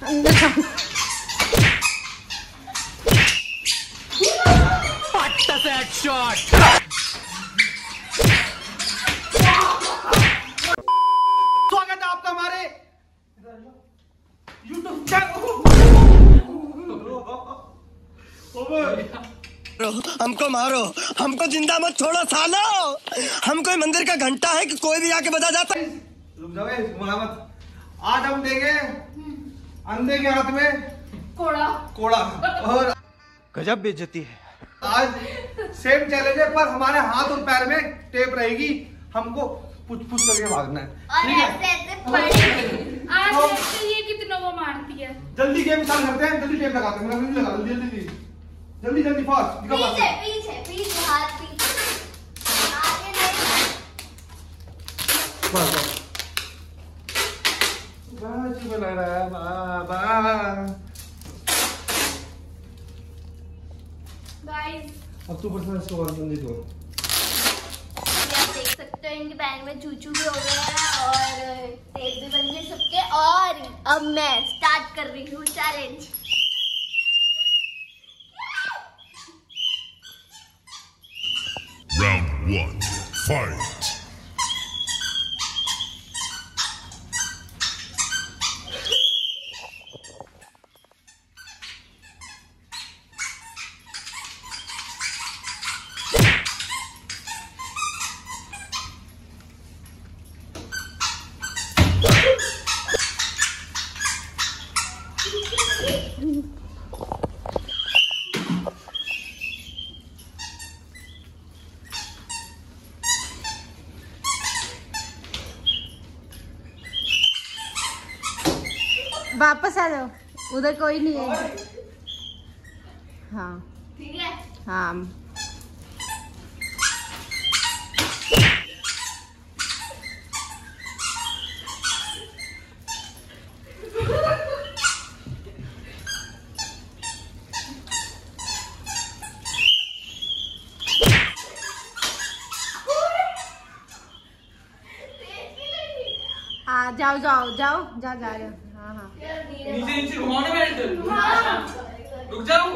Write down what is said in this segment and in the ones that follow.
स्वागत है आपका हमारे यूट्यूब चैनल हमको मारो। हमको ज़िंदा मत छोड़ो सालो। हम कोई मंदिर का घंटा है कि कोई भी आके बजा जाता है? रुक जाओ मत आज हम देंगे अंधे के हाथ में कोड़ा। कोड़ा। और गजब बेइज्जती है। आज सेम चैलेंज है पर हमारे हाथ और पैर में टेप रहेगी। हमको पुछ पुछ करके भागना है। ठीक है? ऐसे पड़े ये कितनों को मारती है? जल्दी गेम स्टार्ट करते हैं। जल्दी टेप लगाते हैं। जल्दी लगा जल्दी जल्दी जल्दी। जल्दी फास्ट दिखा पीछे पीछे पीछे हाथ पीछे। आगे नहीं बस बस बस में लग रहा है बाबा गाइस तू इसको बंद कर दो देख सकते हो इनके बैग में चूचू भी हो गया है और तेल भी बन गए सबके और अब मैं स्टार्ट कर रही हूँ चैलेंज Round one, fight. वापस आ जाओ। उधर कोई नहीं है। हाँ। ठीक है। हाँ। हाँ जाओ जाओ जाओ जा जा रहे हो। हाँ हाँ। नीचे नीचे घुमाओ ना बेल्ट रुक जाओ।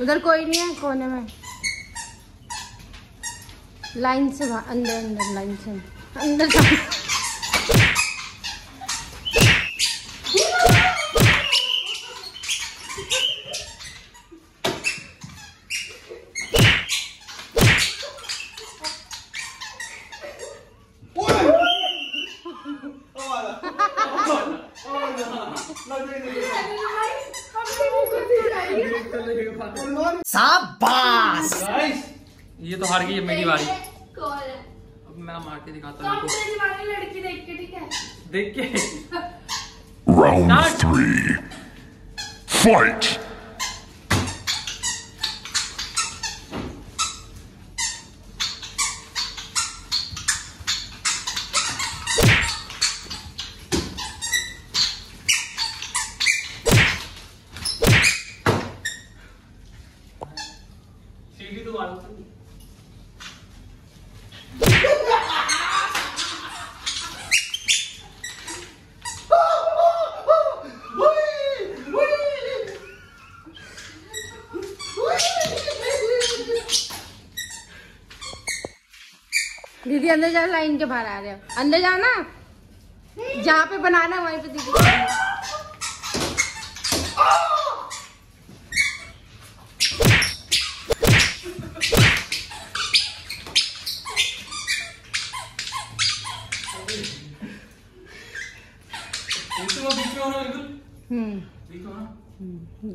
उधर कोई नहीं है कोने में। लाइन से अंदर अंदर लाइन से। अंदर गाइस ये तो हार गई है मेरी बारी अब मैं मार के दिखाता हूँ लड़की देख के। ठीक है देख के राउंड थ्री three, fight. तो बात दीदी अंदर जाओ लाइन के बाहर आ रहे हो। अंदर जाओ ना। जहाँ पे बनाना वहीं पे दीदी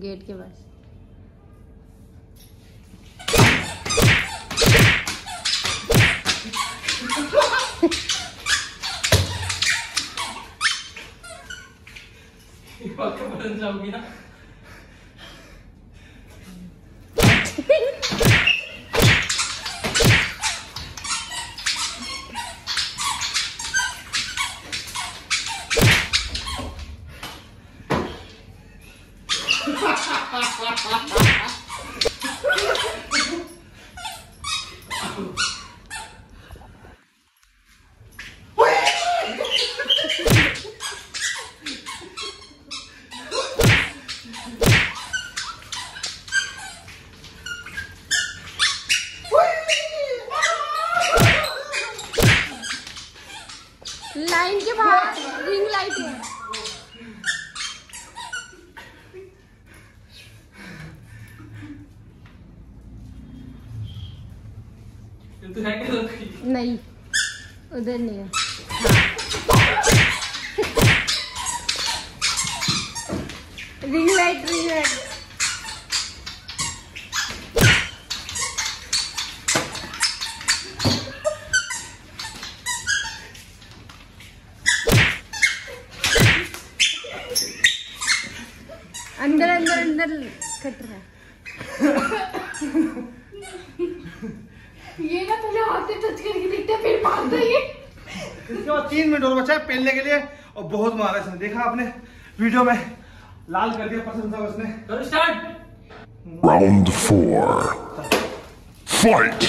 गेट के बीच में होना बिल्कुल हम्म बीच में होना गेट के पास पक्का बदल जाओगी ना लाइन के बाहर रिंग लाइट है। तो है तो नहीं उधर नहीं है। रिंग लाइट रिंग लाइट अंदर अंदर अंदर कट रहा है। ये ना पहले हाथ से टच करके देखते हैं, फिर मारते ये इसके बाद तीन मिनट और बचा है पहनने के लिए और बहुत मारा इसने। देखा आपने? वीडियो में लाल कर दिया पसंद था उसने करो स्टार्ट Round four. Fight!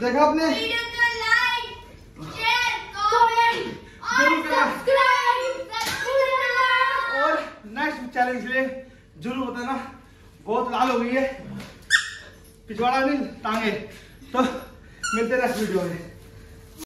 देखा आपने? और नेक्स्ट चैलेंज के लिए ज़रूर बताना। बहुत लाल हो गई है। पिछवाड़ा नहीं टांगे। तो मिलते हैं नेक्स्ट वीडियो में।